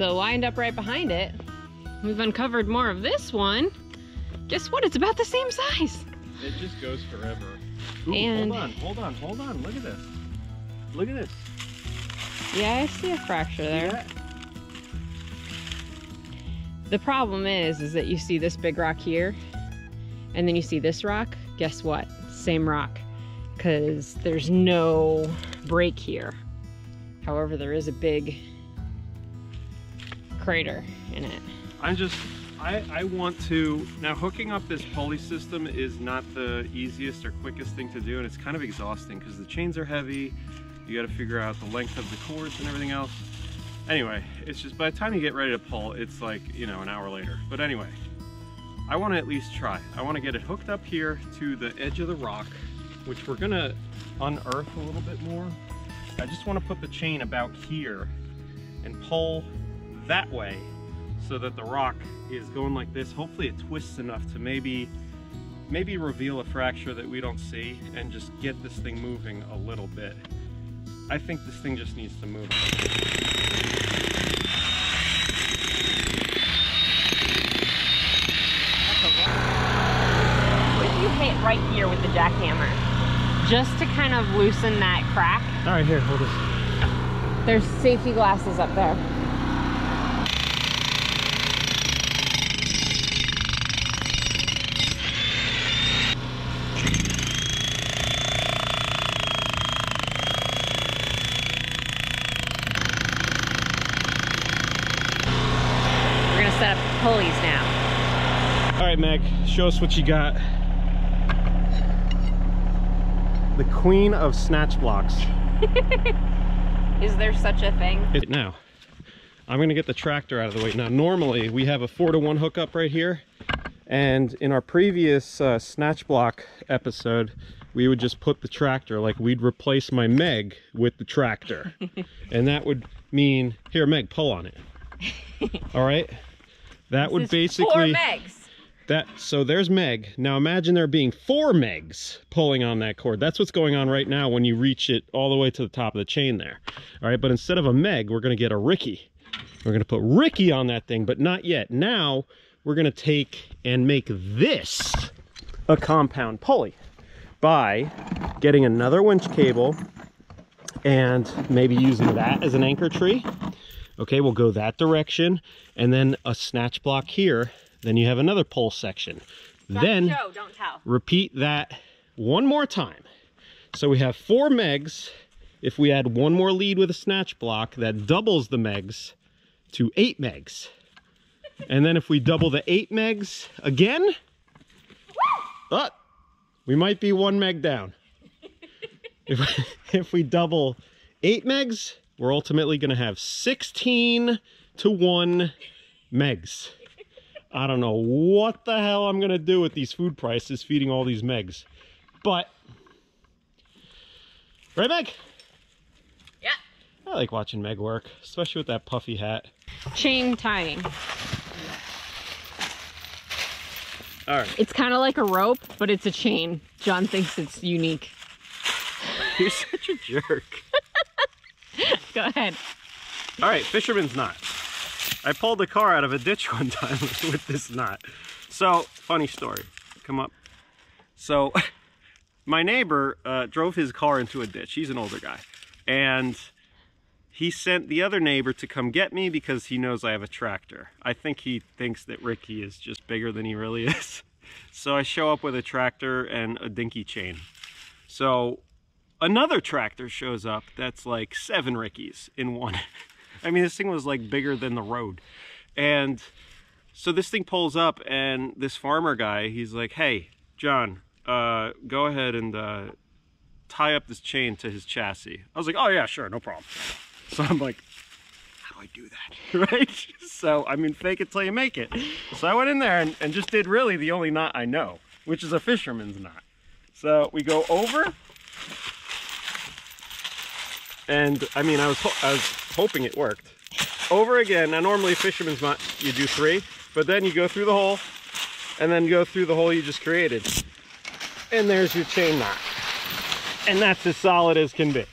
So lined up right behind it, we've uncovered more of this one. Guess what? It's about the same size. It just goes forever. Ooh, And- hold on, hold on, hold on. Look at this. Look at this. Yeah, I see a fracture there. The problem is, is that you see this big rock here, and then you see this rock. Guess what? Same rock, because there's no break here. However, there is a big crater in it. I'm just, I, I want to, now hooking up this pulley system is not the easiest or quickest thing to do and it's kind of exhausting because the chains are heavy, you got to figure out the length of the cords and everything else. Anyway, it's just by the time you get ready to pull, it's like, you know, an hour later. But anyway, I want to at least try. I want to get it hooked up here to the edge of the rock, which we're to unearth a little bit more. I just want to put the chain about here and pull that way so that the rock is going like this. Hopefully it twists enough to maybe maybe reveal a fracture that we don't see and just get this thing moving a little bit. I think this thing just needs to move. What if you hit right here with the jackhammer? Just to kind of loosen that crack. All right, here, hold this. There's safety glasses up there. We're gonna set up pulleys now. Meg, show us what you got. The queen of snatch blocks. Is there such a thing? Now. I'm gonna get the tractor out of the way. Now, normally we have a four to one hookup right here. And in our previous uh, snatch block episode, we would just put the tractor, like we'd replace my Meg with the tractor. and that would mean, here, Meg, pull on it. All right? That would This is Four basically, megs. That, so there's Meg. Now imagine there being four Megs pulling on that cord. That's what's going on right now when you reach it all the way to the top of the chain there. All right, but instead of a Meg, we're gonna get a Ricky. We're gonna put Ricky on that thing, but not yet. Now we're gonna take and make this a compound pulley by getting another winch cable and maybe using that as an anchor tree. Okay, we'll go that direction and then a snatch block here. Then you have another pole section. then Show, don't tell. repeat that one more time. So we have four megs. If we add one more lead with a snatch block, that doubles the megs to eight megs. And then if we double the eight megs again, uh, we might be one meg down. If, if we double eight megs, we're ultimately going to have 16 to 1 megs. I don't know what the hell I'm going to do with these food prices feeding all these megs. But, right, Meg? Yeah. I like watching Meg work, especially with that puffy hat. Chain tying. All right. It's kind of like a rope, but it's a chain. John thinks it's unique. You're such a jerk. Go ahead. All right, fisherman's knot. I pulled the car out of a ditch one time with this knot. So, funny story. Come up. So, my neighbor uh, drove his car into a ditch. He's an older guy. And he sent the other neighbor to come get me because he knows I have a tractor. I think he thinks that Ricky is just bigger than he really is. So I show up with a tractor and a dinky chain. So another tractor shows up that's like seven Rickies in one. I mean, this thing was like bigger than the road. And so this thing pulls up, and this farmer guy, he's like, Hey, John, uh, go ahead and uh, tie up this chain to his chassis. I was like, Oh, yeah, sure, no problem. So I'm like, How do I do that? right? So, I mean, fake it till you make it. So I went in there and, and just did really the only knot I know, which is a fisherman's knot. So we go over and I mean, I was ho- I was hoping it worked. Over again. Now, normally fisherman's knot you do three, but then you go through the hole, and then go through the hole you just created, and there's your chain knot, and that's as solid as can be.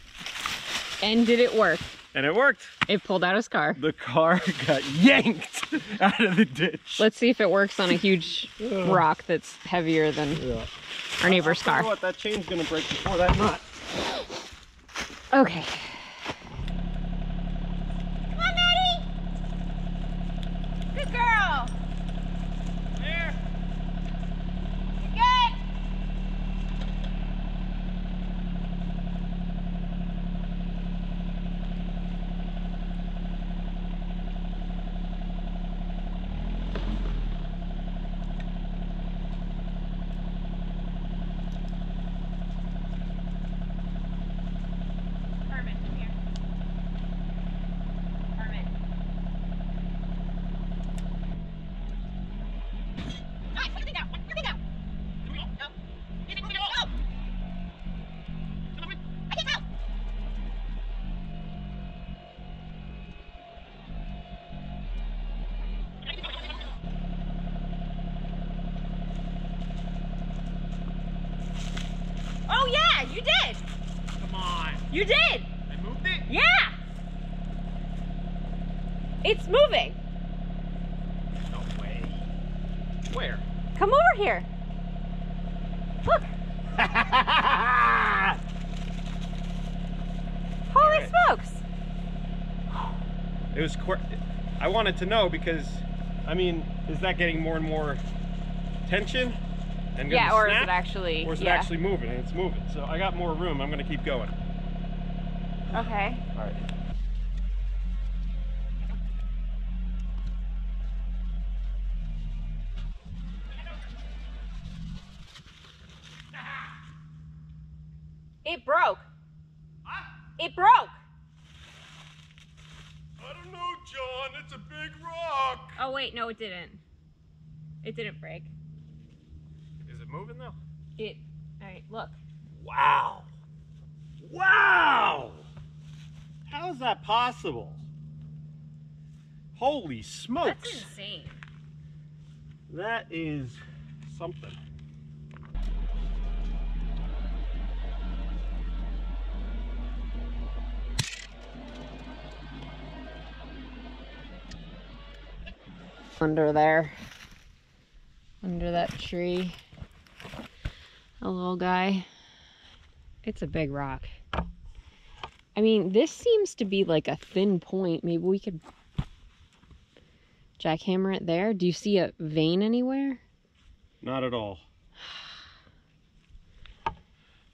And did it work? And it worked. It pulled out his car. The car got yanked out of the ditch. Let's see if it works on a huge rock that's heavier than Yeah. our neighbor's tell you car. what, that chain's gonna break before that knot. Okay. Come on, Maddie! Good girl! There. You good? Carmen, come here. Carmen. Guys, put your thing down. Put your thing down. No. Get it moving. Go. I can't tell. Oh yeah, you did. Come on. You did. I moved it. Yeah. It's moving. No way. Where? Come over here. Look. Holy smokes. It was. Qu- I wanted to know because, I mean, is that getting more and more tension? And Yeah, or is it actually? Or is it actually moving? And it's moving. So I got more room. I'm gonna keep going. Okay. All right. It broke. It broke. I don't know, John. It's a big rock. Oh wait, no, it didn't. It didn't break. Is it moving though? It. All right, look. Wow. Wow. How is that possible? Holy smokes. That's insane. That is something. under there. Under that tree. A little guy. It's a big rock. I mean, this seems to be like a thin point. Maybe we could jackhammer it there. Do you see a vein anywhere? Not at all.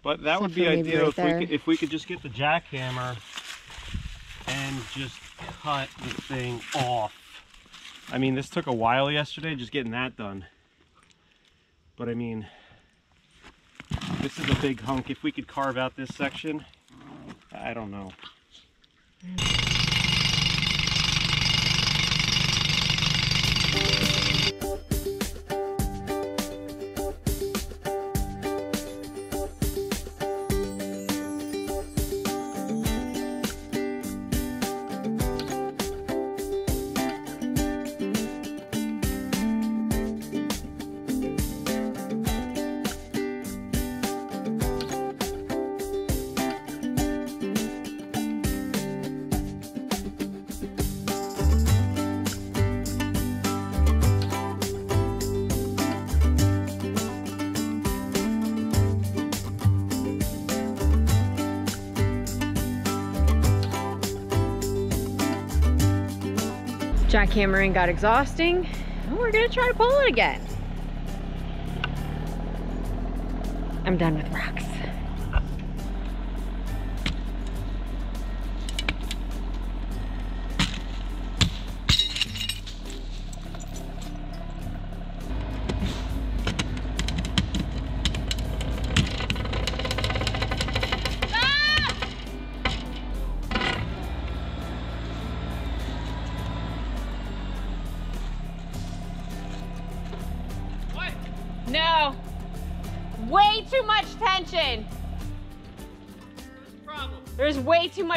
But that Except would be ideal right if we could if we could just get the jackhammer and just cut the thing off. I mean, this took a while yesterday just getting that done. But I mean, this is a big hunk. If we could carve out this section, I don't know. Mm. Jackhammering got exhausting. and We're gonna try to pull it again. I'm done with rocks.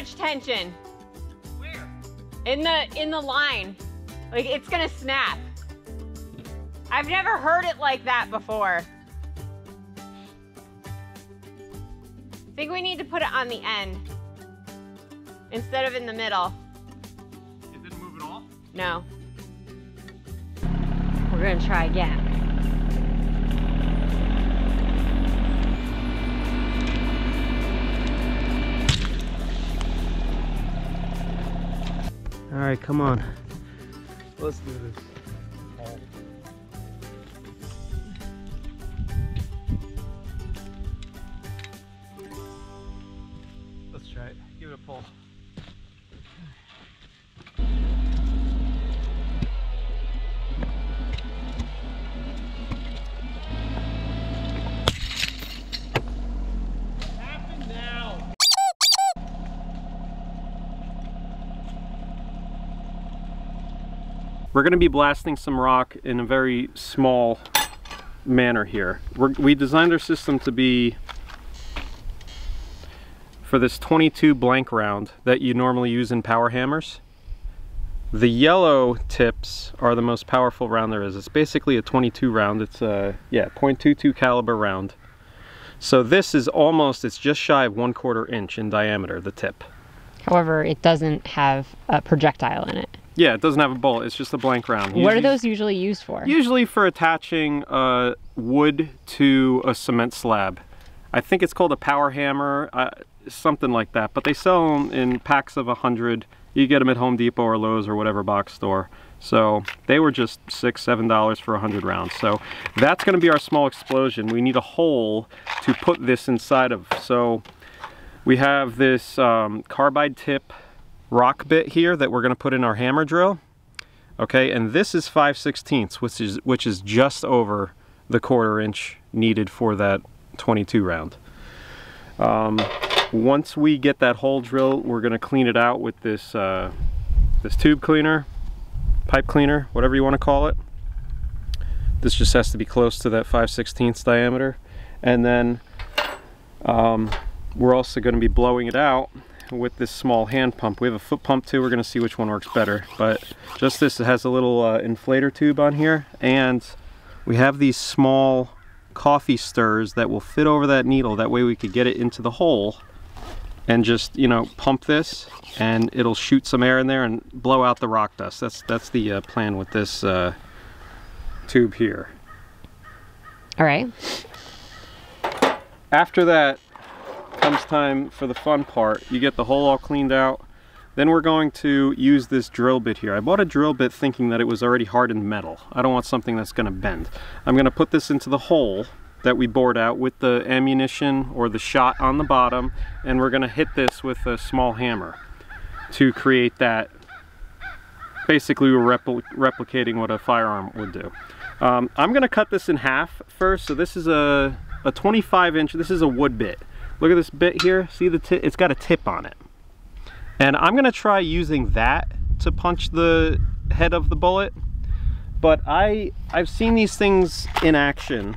Much tension Where? in the in the line. Like it's gonna snap. I've never heard it like that before. I think we need to put it on the end instead of in the middle. It didn't move at all? No. We're gonna try again. All right, come on. Let's do this. Going to be blasting some rock in a very small manner here. We're, we designed our system to be for this 22 blank round that you normally use in power hammers. The yellow tips are the most powerful round there is. It's basically a 22 round. It's a yeah 0.22 caliber round. So this is almost it's just shy of one quarter inch in diameter. The tip. However, it doesn't have a projectile in it. Yeah, it doesn't have a bolt. It's just a blank round. What are those usually used for? Usually for attaching uh, wood to a cement slab. I think it's called a power hammer, uh, something like that. But they sell them in packs of a hundred. You get them at Home Depot or Lowe's or whatever box store. So they were just six, seven dollars for a hundred rounds. So that's going to be our small explosion. We need a hole to put this inside of. So we have this um, carbide tip rock bit here that we're going to put in our hammer drill. Okay and this is 5 16ths which is which is just over the quarter inch needed for that 22 round. Um, once we get that hole drill we're going to clean it out with this uh, this tube cleaner pipe cleaner whatever you want to call it. This just has to be close to that 5 16ths diameter. And then um, we're also going to be blowing it out with this small hand pump. We have a foot pump too. We're going to see which one works better. But just this, it has a little uh, inflator tube on here. And we have these small coffee stirs that will fit over that needle. That way we could get it into the hole and just, you know, pump this and it'll shoot some air in there and blow out the rock dust. That's, that's the uh, plan with this uh, tube here. All right. After that comes time for the fun part. You get the hole all cleaned out. Then we're going to use this drill bit here. I bought a drill bit thinking that it was already hardened metal. I don't want something that's gonna bend. I'm gonna put this into the hole that we bored out with the ammunition or the shot on the bottom and we're gonna hit this with a small hammer to create that basically we're repli replicating what a firearm would do. Um, I'm gonna cut this in half first. So this is a, a 25 inch, this is a wood bit. Look at this bit here. See the tip? It's got a tip on it. And I'm gonna try using that to punch the head of the bullet. But I, I've seen these things in action.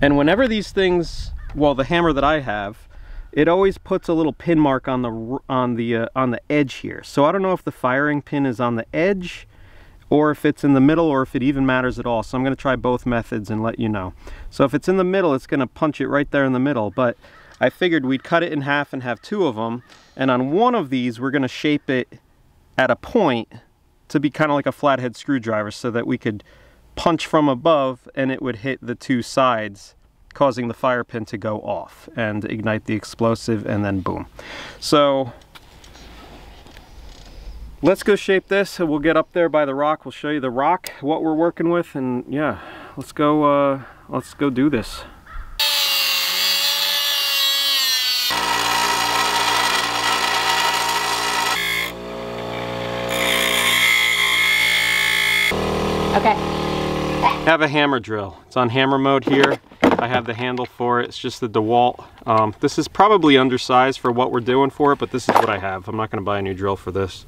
And whenever these things, well, the hammer that I have, it always puts a little pin mark on the on the uh, on the edge here. So I don't know if the firing pin is on the edge or if it's in the middle or if it even matters at all. So I'm going to try both methods and let you know. So if it's in the middle, it's going to punch it right there in the middle. But I figured we'd cut it in half and have two of them. And on one of these, we're going to shape it at a point to be kind of like a flathead screwdriver so that we could punch from above and it would hit the two sides causing the fire pin to go off and ignite the explosive and then boom. So let's go shape this. We'll get up there by the rock. We'll show you the rock what we're working with and yeah let's go uh let's go do this. Okay. I have a hammer drill. It's on hammer mode here. I have the handle for it. It's just the DeWalt. Um, this is probably undersized for what we're doing for it but this is what I have. I'm not gonna buy a new drill for this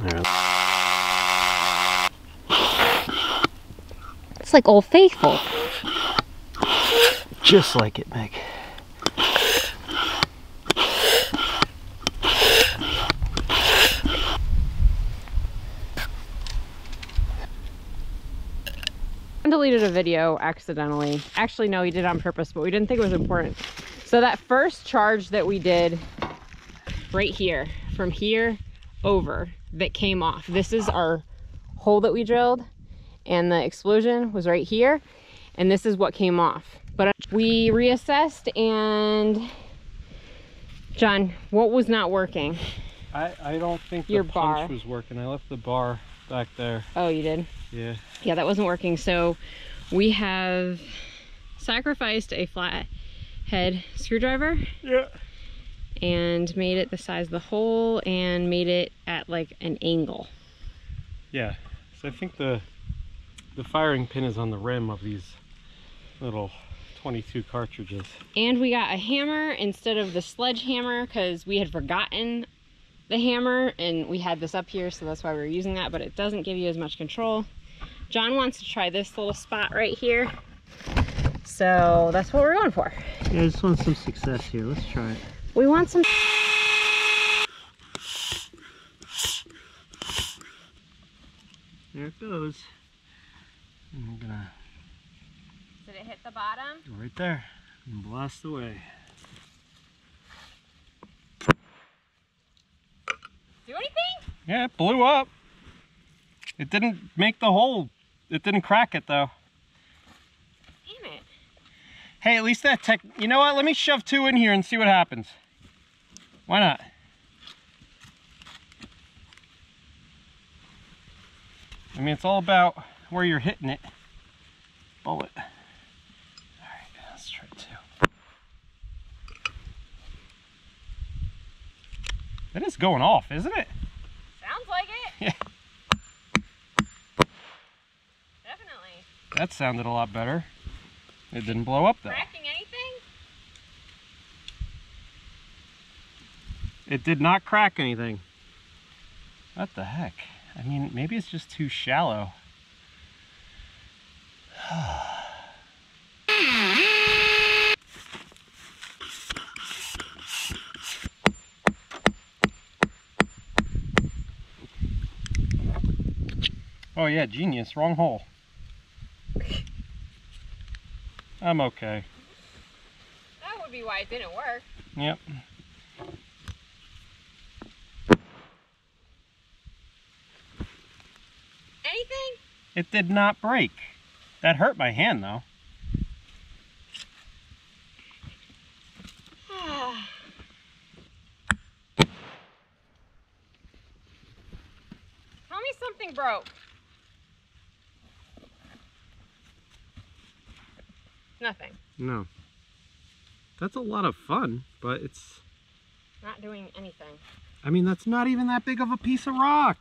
There. It's like Old Faithful. just like it Meg deleted a video accidentally. Actually, no, he did it on purpose, but we didn't think it was important. So that first charge that we did right here, from here over, that came off. This is our hole that we drilled, and the explosion was right here, and this is what came off. But we reassessed, and John, what was not working? I, I don't think Your the punch bar. was working. I left the bar back there. Oh, you did? Yeah. yeah that wasn't working so we have sacrificed a flat head screwdriver Yeah. and made it the size of the hole and made it at like an angle Yeah. So I think the the firing pin is on the rim of these little 22 cartridges. and we got a hammer instead of the sledgehammer because we had forgotten the hammer and we had this up here so that's why we were using that but it doesn't give you as much control john wants to try this little spot right here so that's what we're going for Yeah, I just want some success here. Let's try it. we want some There it goes. We're gonna Did it hit the bottom? right there and blast away. Do anything? Yeah, it blew up. It didn't make the hole. It didn't crack it though. Damn it. Hey, at least that tech. You know what? Let me shove two in here and see what happens. Why not? I mean, it's all about where you're hitting it. Bullet. All right, let's try two. That is going off, isn't it? Sounds like it. Yeah. Definitely. That sounded a lot better. It didn't blow up though. Cracking anything? It did not crack anything. What the heck? I mean, maybe it's just too shallow. Oh yeah, genius, wrong hole. I'm okay. That would be why it didn't work. Yep. Anything? It did not break. That hurt my hand though. Tell me something broke. Nothing. No. That's a lot of fun, but it's, Not doing anything. I mean, that's not even that big of a piece of rock.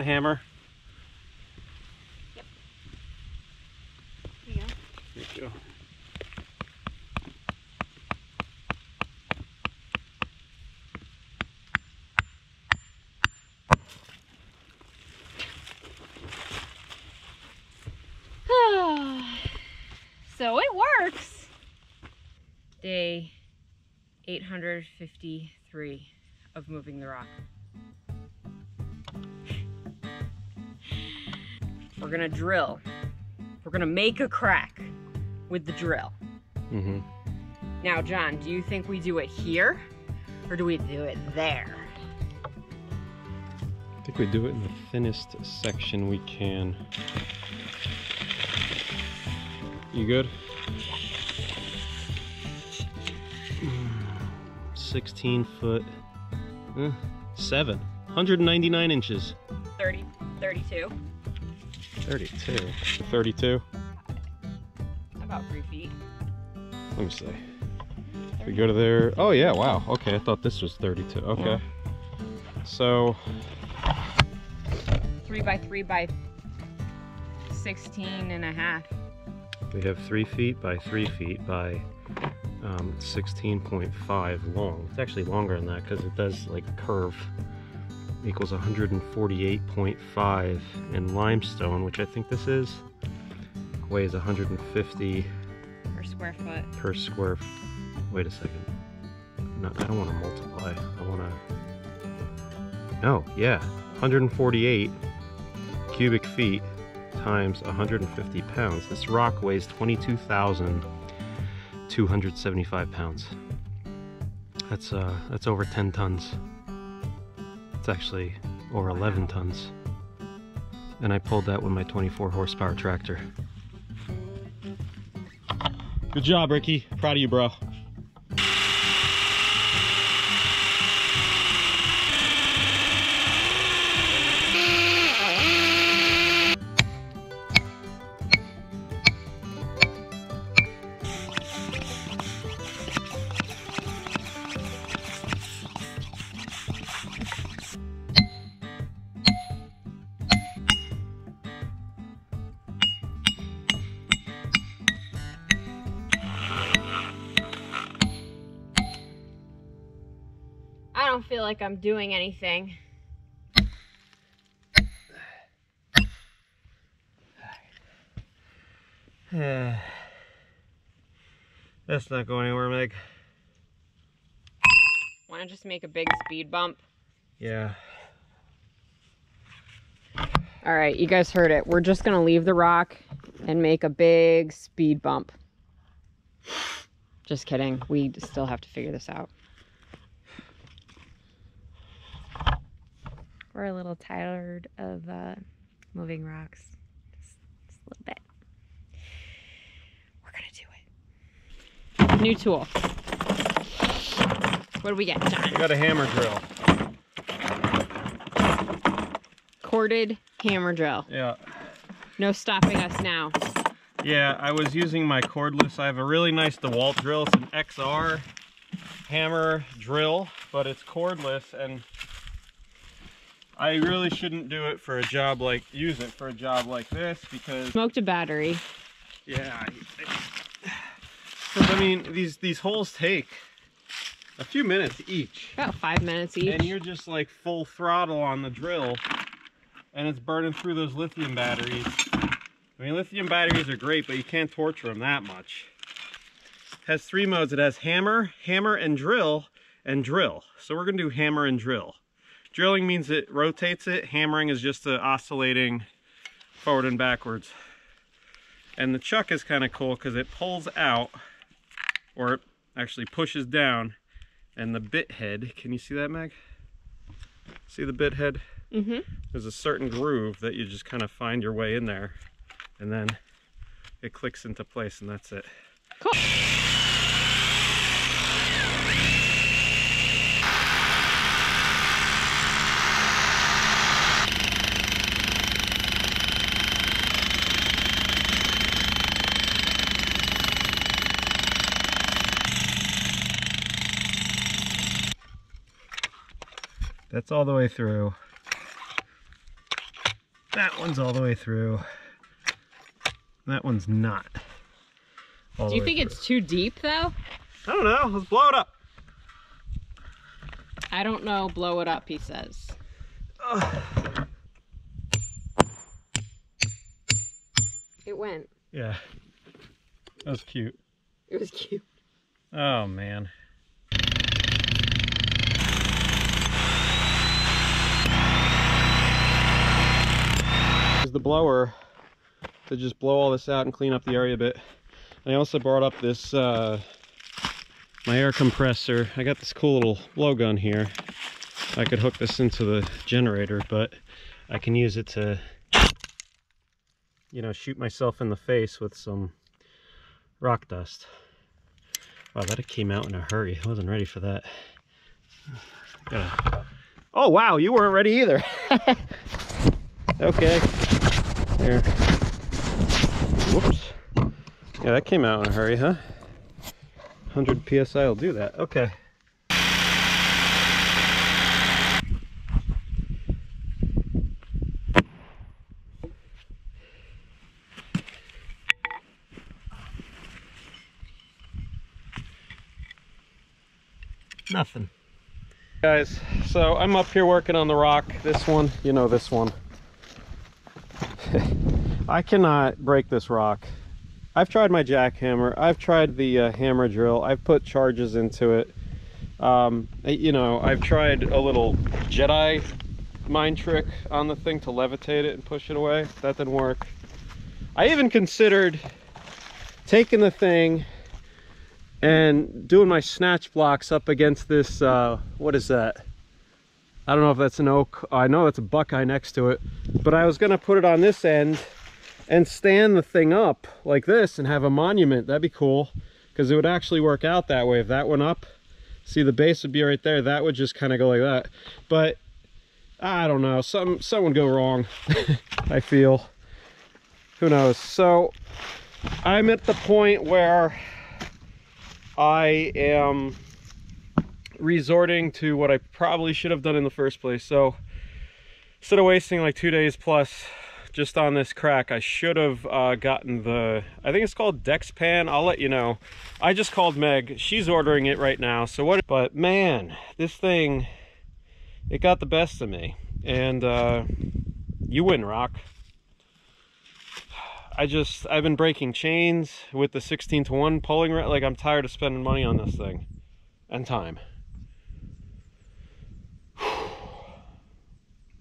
The hammer. There you go. There you go. so it works. Day 853 of moving the rock. We're gonna drill. We're gonna make a crack with the drill. Mm-hmm. Now, John, do you think we do it here or do we do it there? I think we do it in the thinnest section we can. You good? 16 foot, eh, 7, 199 inches. 30, 32, 32. 32? about three feet. Let me see. If we go to there. Oh, yeah, wow. Okay, I thought this was 32. Okay. So, Three by three by 16 and a half. we have 3 feet by 3 feet by Um, 16.5 long. It's actually longer than that because it does like curve. Equals 148.5 in limestone, which I think this is, weighs 150 Per square foot. per square. f- Wait a second. No, I don't want to multiply. I want to. No, yeah, 148 cubic feet times 150 pounds. This rock weighs 22,275 pounds. That's uh, that's over 10 tons. It's actually over 11 tons. And I pulled that with my 24 horsepower tractor. Good job, Ricky. Proud of you, bro. Like I'm doing anything. That's not going anywhere, Meg. Want to just make a big speed bump? Yeah. All right, you guys heard it. We're just gonna leave the rock and make a big speed bump. Just kidding. We still have to figure this out. We're a little tired of uh, moving rocks. Just, just a little bit. We're gonna do it. New tool. What do we get, I John? got a hammer drill. Corded hammer drill. Yeah. No stopping us now. Yeah, I was using my cordless. I have a really nice DeWalt drill. It's an XR hammer drill, but it's cordless and I really shouldn't do it for a job like use it for a job like this because Smoked a battery. yeah, because I mean these these holes take a few minutes each. About five minutes each. and you're just like full throttle on the drill and it's burning through those lithium batteries i mean lithium batteries are great but you can't torture them that much it has three modes it has hammer hammer and drill and drill so we're going to do hammer and drill drilling means it rotates it. Hammering is just the oscillating forward and backwards. And the chuck is kind of cool because it pulls out or it actually pushes down and the bit head can you see that meg? See the bit head? Mm-hmm. there's a certain groove that you just kind of find your way in there and then it clicks into place and that's it. Cool. That's all the way through that one's all the way through that one's not all Do the you way think through. it's too deep though? i don't know let's blow it up I don't know. Blow it up, he says. It went. yeah that was cute It was cute. oh man Here's the blower to just blow all this out and clean up the area a bit. I also brought up this, uh, my air compressor. I got this cool little blowgun here. I could hook this into the generator, but I can use it to, you know, shoot myself in the face with some rock dust. Wow, that came out in a hurry. I wasn't ready for that. Gotta... Oh, wow, you weren't ready either. okay. Here. Whoops. Yeah, that came out in a hurry, huh? 100 psi will do that. Okay. Nothing. Guys, so I'm up here working on the rock. This one, you know this one. I cannot break this rock. I've tried my jackhammer. I've tried the uh, hammer drill. I've put charges into it. Um, you know, I've tried a little Jedi mind trick on the thing to levitate it and push it away. That didn't work. I even considered taking the thing and doing my snatch blocks up against this, uh, what is that? I don't know if that's an oak. I know it's a buckeye next to it, but I was gonna put it on this end and stand the thing up like this and have a monument. That'd be cool because it would actually work out that way. If that went up, see the base would be right there. That would just kind of go like that. But I don't know, some something would go wrong, I feel. Who knows? So I'm at the point where I am resorting to what I probably should have done in the first place. So instead of wasting like two days plus just on this crack, I should have uh, gotten the, I think it's called Dexpan. I'll let you know. I just called Meg. She's ordering it right now. So what, but man, this thing, it got the best of me. And uh, you win, Rock. I just, I've been breaking chains with the 16 to 1 pulling, like I'm tired of spending money on this thing and time.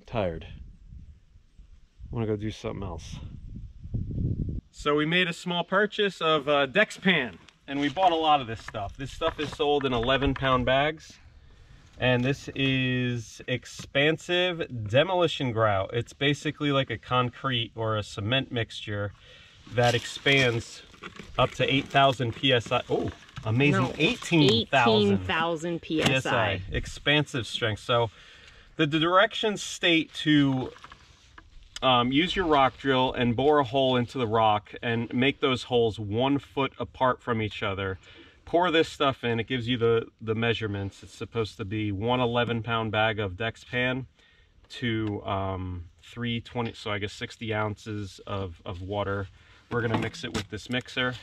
tired. I want to go do something else. So we made a small purchase of uh, Dexpan and we bought a lot of this stuff. This stuff is sold in 11 pound bags and this is expansive demolition grout. It's basically like a concrete or a cement mixture that expands up to 8,000 PSI. Oh, amazing. No, 18,000 18,000 PSI. PSI. Expansive strength. So the directions state to um, use your rock drill and bore a hole into the rock and make those holes one foot apart from each other. Pour this stuff in, it gives you the, the measurements. It's supposed to be one 11 pound bag of Dexpan to um, 320, so I guess 60 ounces of, of water. We're gonna mix it with this mixer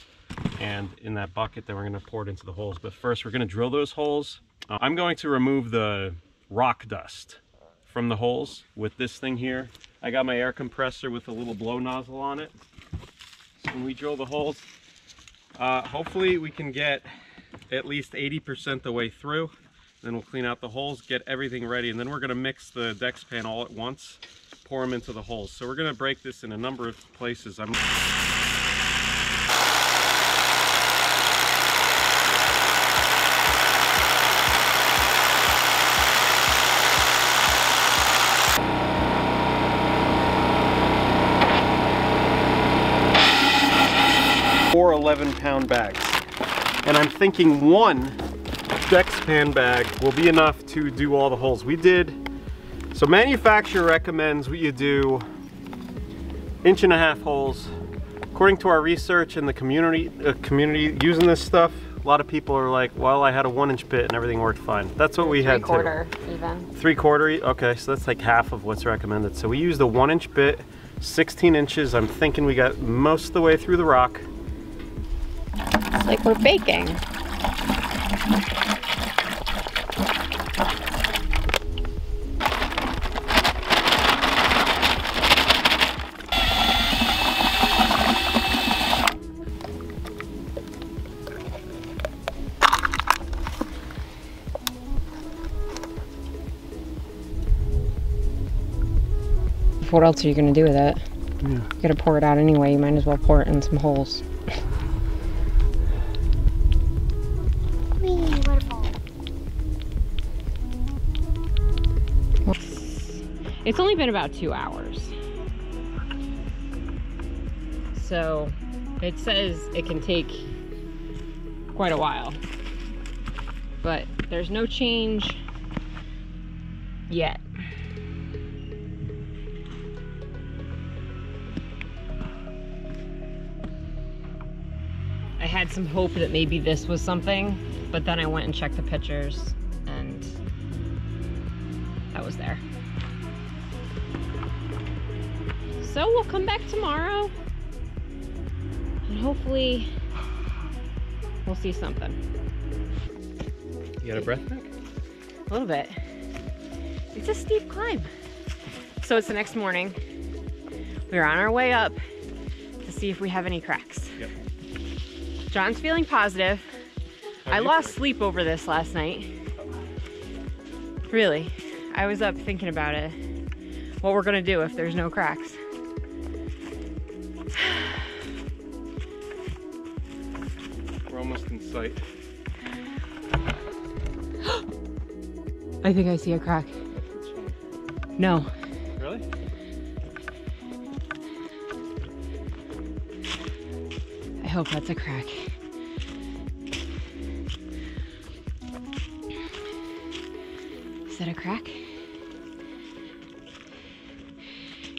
and in that bucket, then we're gonna pour it into the holes. But first we're gonna drill those holes. Uh, I'm going to remove the rock dust from the holes with this thing here. I got my air compressor with a little blow nozzle on it. So when we drill the holes, uh, hopefully we can get at least 80% the way through. Then we'll clean out the holes, get everything ready, and then we're gonna mix the Dexpan all at once, pour them into the holes. So we're gonna break this in a number of places. I'm four 11 pound bags. And I'm thinking one Dexpan bag will be enough to do all the holes. We did, so manufacturer recommends we you do inch and a half holes. According to our research in the community, uh, community using this stuff, a lot of people are like, well, I had a one inch bit and everything worked fine. That's what we had too. Three quarter even. Three quarter, okay, so that's like half of what's recommended. So we used a one inch bit, 16 inches. I'm thinking we got most of the way through the rock. It's like we're baking. What else are you gonna do with it? Yeah. You gotta pour it out anyway. You might as well pour it in some holes. It's only been about two hours. So it says it can take quite a while. But there's no change yet. I had some hope that maybe this was something, but then I went and checked the pictures and that was there. So we'll come back tomorrow and hopefully we'll see something. You got a breath back? A little bit. It's a steep climb. So it's the next morning. We're on our way up to see if we have any cracks. Yep. John's feeling positive. I lost sleep over this last night. Really. I was up thinking about it. What we're gonna do if there's no cracks. I think I see a crack. No. Really? I hope that's a crack. Is that a crack?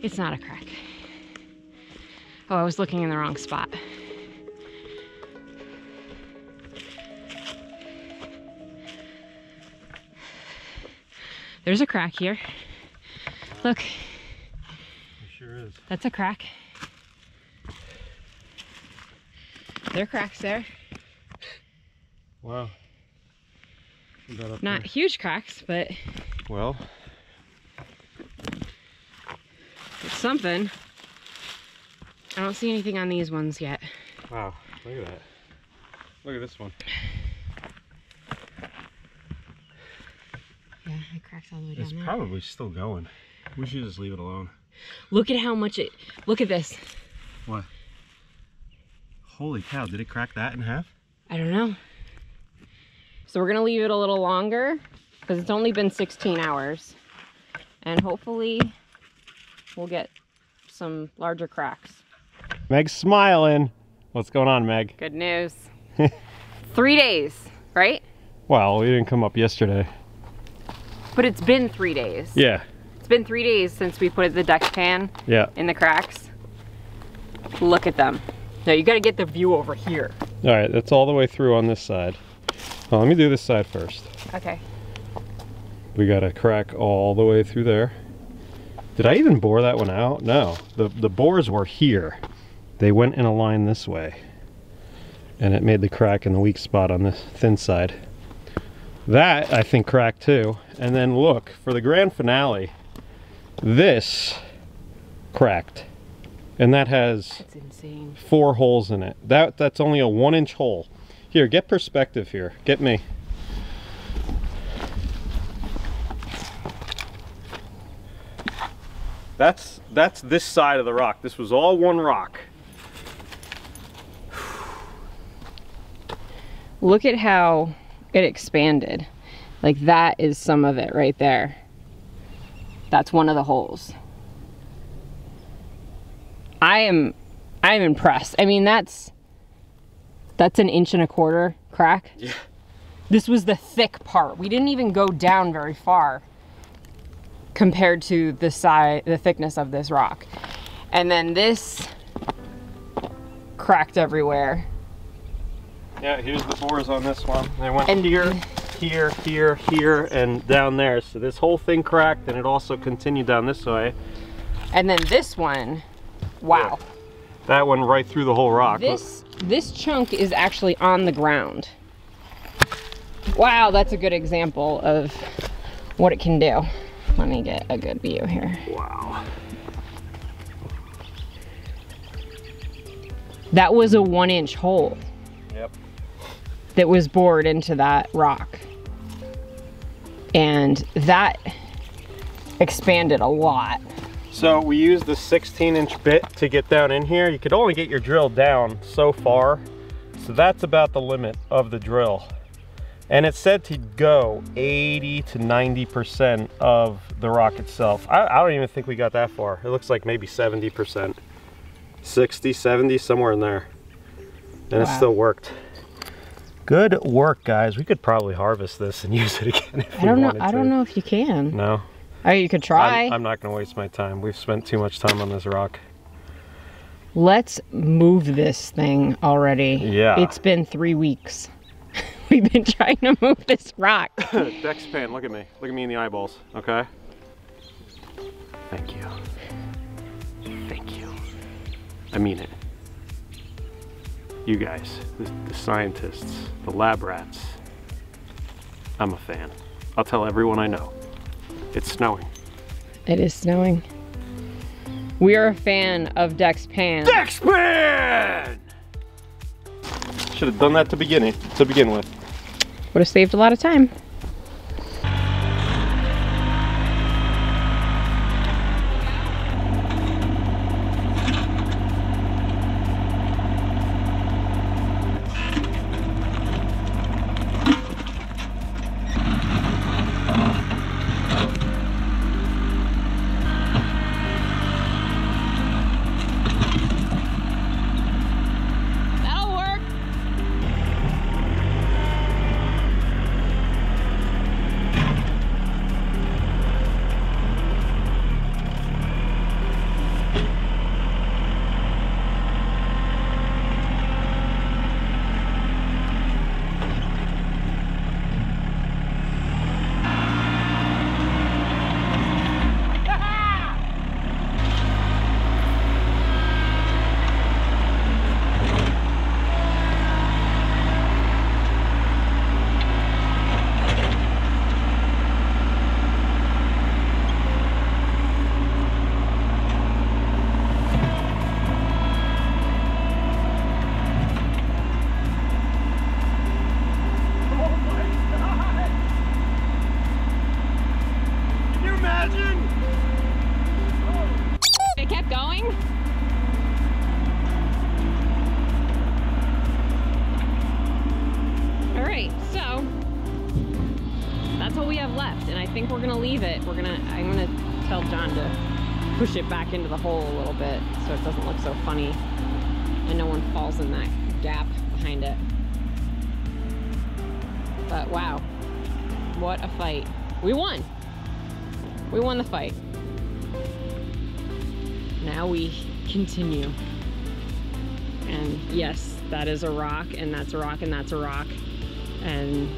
It's not a crack. Oh, I was looking in the wrong spot. There's a crack here. Look, It sure is. that's a crack. There are cracks there. Wow. Put that up Not there. huge cracks, but Well, it's something. I don't see anything on these ones yet. wow. Look at that. Look at this one. Yeah, it cracks all the way It's down there. probably still going. We should just leave it alone. Look at how much it. Look at this. What? Holy cow, did it crack that in half? I don't know. So we're gonna leave it a little longer because it's only been 16 hours, and hopefully we'll get some larger cracks. Meg's smiling. What's going on, Meg? Good news. Three days, right? Well, we didn't come up yesterday. But it's been three days. Yeah, It's been three days since we put the deck pan yeah. in the cracks. Look at them. No, you gotta get the view over here. All right, that's all the way through on this side. Well, let me do this side first. Okay. We got a crack all the way through there. Did I even bore that one out? No. The, the bores were here. They went in a line this way. And it made the crack in the weak spot on the thin side. That, I think, cracked too. And then look, for the grand finale, this cracked. And that has four holes in it. That That's only a one inch hole. Here, get perspective here. Get me. That's that's this side of the rock. This was all one rock. Look at how it expanded. Like that is some of it right there. That's one of the holes. I am I'm impressed. I mean that's that's an inch and a quarter crack. Yeah. This was the thick part. We didn't even go down very far compared to the size the thickness of this rock. And then this cracked everywhere. Yeah, here's the bores on this one. They went And- here, here, here, here, and down there. So this whole thing cracked, and it also continued down this way. And then this one, wow. That one right through the whole rock. This this chunk is actually on the ground. Wow, that's a good example of what it can do. Let me get a good view here. Wow. That was a one inch hole. That was bored into that rock. And that expanded a lot. So we used the 16 inch bit to get down in here. You could only get your drill down so far. So that's about the limit of the drill. And it's said to go 80 to 90% of the rock itself. I, I don't even think we got that far. It looks like maybe 70%. 60, 70, somewhere in there. And it still worked. Good work, guys. We could probably harvest this and use it again if I don't know I don't know if you can. No. Oh, you could try. I'm, I'm not going to waste my time. We've spent too much time on this rock. Let's move this thing already. Yeah. It's been three weeks. We've been trying to move this rock. Dexpan, look at me. Look at me in the eyeballs, okay? Thank you. Thank you. I mean it. You guys, the, the scientists, the lab rats. I'm a fan. I'll tell everyone I know. It's snowing. It is snowing. We are a fan of Dex Pan. Dexpan! Should have done that to begin to begin with. Would have saved a lot of time. Hole a little bit so it doesn't look so funny, and no one falls in that gap behind it. But wow, what a fight! We won. We won the fight now we continue. And yes, that is a rock, and that's a rock, and that's a rock. And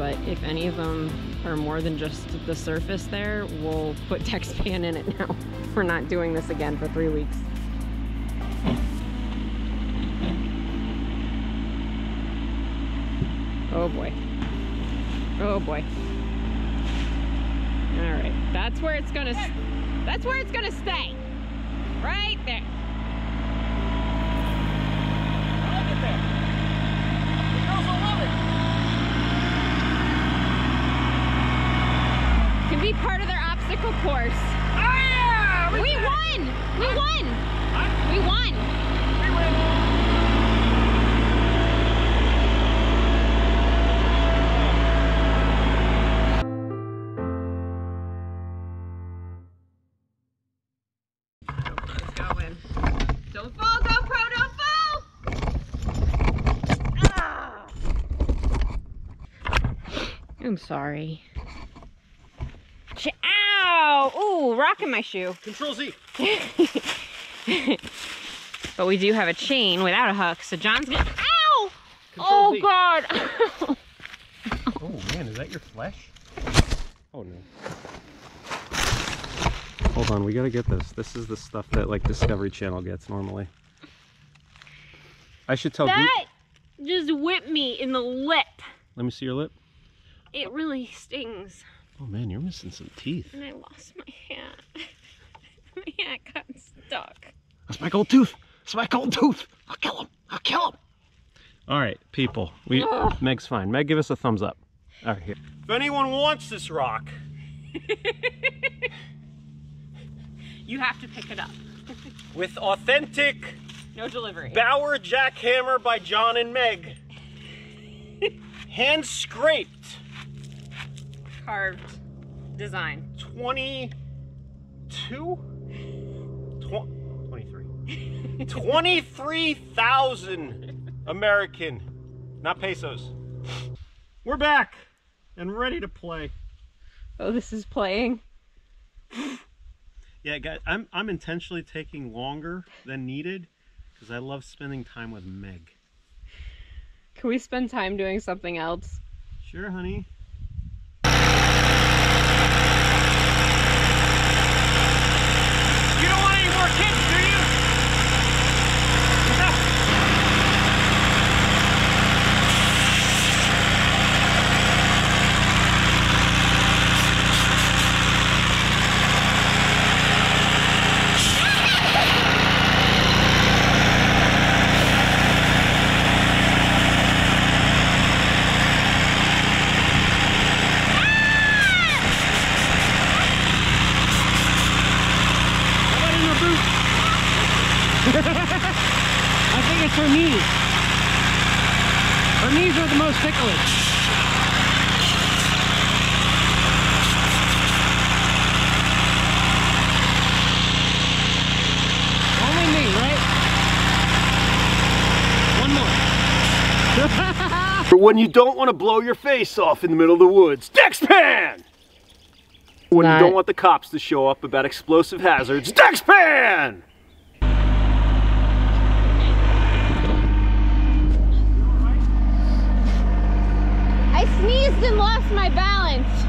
but if any of them are more than just the surface there, we'll put Dexpan in it now. We're not doing this again for three weeks. Oh boy. Oh boy. All right, that's where it's gonna. That's where it's gonna stay. Right I'm sorry. Ch- Ow! Ooh, rock in my shoe. Control Z. But we do have a chain without a hook, so John's gonna. Ow! Control oh Z. God! Oh man, is that your flesh? Oh no. Hold on, we gotta get this. This is the stuff that like Discovery Channel gets normally. I should tell Goo- that just whipped me in the lip. Let me see your lip. It really stings, Oh man, you're missing some teeth. and I lost my hat. my hat got stuck. That's my gold tooth. That's my gold tooth. I'll kill him. I'll kill him. All right, people. We Meg's fine. Meg, give us a thumbs up. All right, here. If anyone wants this rock, You have to pick it up. with authentic No delivery. Bauer jackhammer by John and Meg, hand scraped, Carved design. 22, Tw- 23, 23,000 American, not pesos. We're back and ready to play. Oh, this is playing. Yeah, guys, I'm I'm intentionally taking longer than needed because I love spending time with Meg. Can we spend time doing something else? Sure, honey. You don't want any more kids, do you? when you don't want to blow your face off in the middle of the woods, Dexpan! When That- you don't want the cops to show up about explosive hazards, Dexpan! I sneezed and lost my balance.